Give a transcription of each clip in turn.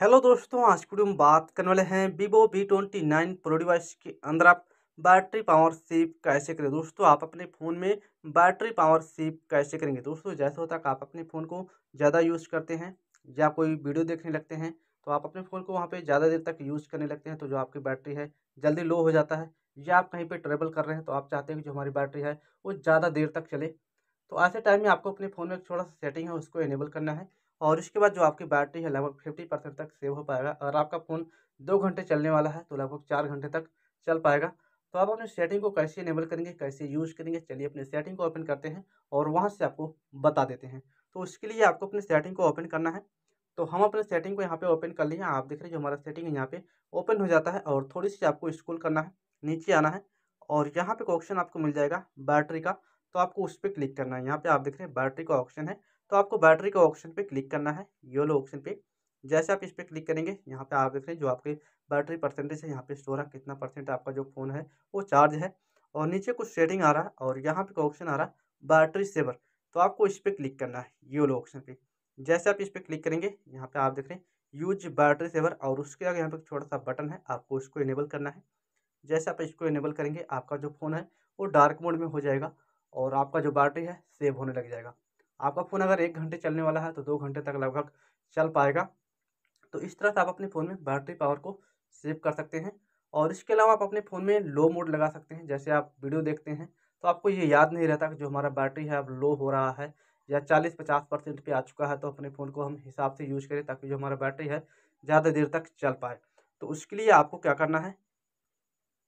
Hello दोस्तों, आज की हम बात करने वाले हैं Vivo V twenty nine pro device के अंदर आप बैटरी पावर सेव कैसे करें? दोस्तों, आप अपने फ़ोन में बैटरी पावर सेव कैसे करेंगे? दोस्तों, जैसे होता है आप अपने फ़ोन को ज़्यादा यूज़ करते हैं या कोई वीडियो देखने लगते हैं तो आप अपने फ़ोन को वहाँ पर ज़्यादा देर तक यूज़ करने लगते हैं तो जो आपकी बैटरी है जल्दी लो हो जाता है या आप कहीं पर ट्रेवल कर रहे हैं तो आप चाहते हैं कि जो हमारी बैटरी है वो ज़्यादा देर तक चले। तो ऐसे टाइम में आपको अपने फ़ोन में थोड़ा सा सेटिंग है, उसको इनेबल करना है और उसके बाद जो आपकी बैटरी है, लगभग फिफ्टी परसेंट तक सेव हो पाएगा। अगर आपका फ़ोन दो घंटे चलने वाला है तो लगभग चार घंटे तक चल पाएगा। तो आप अपने सेटिंग को कैसे इनेबल करेंगे, कैसे यूज़ करेंगे, चलिए अपने सेटिंग को ओपन करते हैं और वहाँ से आपको बता देते हैं। तो उसके लिए आपको अपने सेटिंग को ओपन करना है। तो हम अपने सेटिंग को यहाँ पे ओपन कर लिए आप देख रहे हैं जो हमारा सेटिंग है, यहाँ पे ओपन हो जाता है और थोड़ी सी आपको स्कूल करना है, नीचे आना है और यहाँ पे ऑप्शन आपको मिल जाएगा बैटरी का। तो आपको उस पर क्लिक करना है। यहाँ पे आप देख रहे हैं बैटरी का ऑप्शन है। तो आपको बैटरी का ऑप्शन पे क्लिक करना है, योलो ऑप्शन पे। जैसे आप इस पर क्लिक करेंगे, यहाँ पे आप देख रहे हैं जो आपके बैटरी परसेंटेज है, यहाँ पे स्टोर है, कितना परसेंट आपका जो फ़ोन है, वो चार्ज है। और नीचे कुछ सेटिंग आ रहा है और यहाँ पे ऑप्शन आ रहा है बैटरी सेवर। तो आपको इस पर क्लिक करना है, योलो ऑप्शन पे। जैसे आप इस पर क्लिक करेंगे, यहाँ पे आप देख रहे हैं यूज़ बैटरी सेवर और उसके आगे यहाँ पे छोटा सा बटन है, आपको उसको इनेबल करना है। जैसे आप इसको इनेबल करेंगे, आपका जो फ़ोन है, वो डार्क मोड में हो जाएगा। और आपका जो बैटरी है सेव होने लग जाएगा। आपका फ़ोन अगर एक घंटे चलने वाला है तो दो घंटे तक लगभग चल पाएगा। तो इस तरह से आप अपने फ़ोन में बैटरी पावर को सेव कर सकते हैं। और इसके अलावा आप अपने फ़ोन में लो मोड लगा सकते हैं। जैसे आप वीडियो देखते हैं तो आपको ये याद नहीं रहता कि जो हमारा बैटरी है, अब लो हो रहा है या चालीस पचास परसेंट पे आ चुका है तो अपने फ़ोन को हम हिसाब से यूज़ करें ताकि जो हमारा बैटरी है, ज़्यादा देर तक चल पाए। तो उसके लिए आपको क्या करना है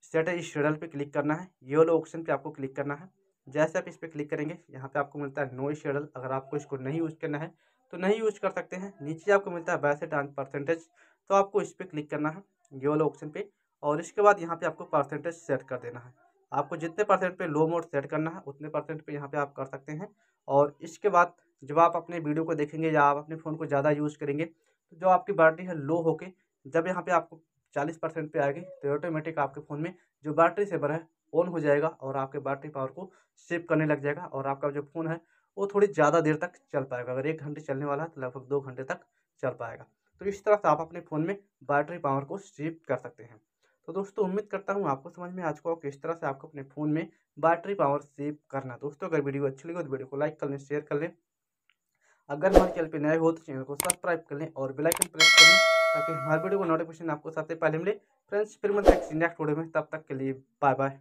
सेट इस शेडल पे क्लिक करना है। ये वाला ऑप्शन पे आपको क्लिक करना है। जैसे आप इस पर क्लिक करेंगे, यहाँ पे आपको मिलता है नो शेडल अगर आपको इसको नहीं यूज़ करना है तो नहीं यूज़ कर सकते हैं। नीचे आपको मिलता है वैसे डांस परसेंटेज तो आपको इस पर क्लिक करना है, ये वाला ऑप्शन पे। और इसके बाद यहाँ पे आपको परसेंटेज सेट कर देना है। आपको जितने परसेंट पे लो मोड सेट करना है, उतने परसेंट पे यहाँ पे आप कर सकते हैं। और इसके बाद जब आप अपने वीडियो को देखेंगे या आप अपने फ़ोन को ज़्यादा यूज़ करेंगे तो जो आपकी बैटरी है लो होके, जब यहाँ पे आपको चालीस परसेंट पे आएगी तो ऑटोमेटिक आपके फ़ोन में जो बैटरी सेवर है ऑन हो जाएगा और आपके बैटरी पावर को सेव करने लग जाएगा और आपका जो फ़ोन है, वो थोड़ी ज़्यादा देर तक चल पाएगा। अगर एक घंटे चलने वाला है तो लगभग दो घंटे तक चल पाएगा। तो इस तरह से आप अपने फ़ोन में बैटरी पावर को सेव कर सकते हैं। तो दोस्तों, उम्मीद करता हूँ आपको समझ में आज को किस तरह से आपको अपने फ़ोन में बैटरी पावर सेव करना दोस्तों, अगर वीडियो अच्छी लगी तो वीडियो को लाइक कर लें, शेयर कर लें। अगर हमारे चैनल पर नए हो तो चैनल को सब्सक्राइब कर लें और बेलाइकन प्रेस कर लें ताकि हमारे वीडियो को नोटिफिकेशन आपको सबसे पहले मिले। फ्रेंड्स, फिर मतलब नेक्स्ट वीडियो में। तब तक के लिए बाय बाय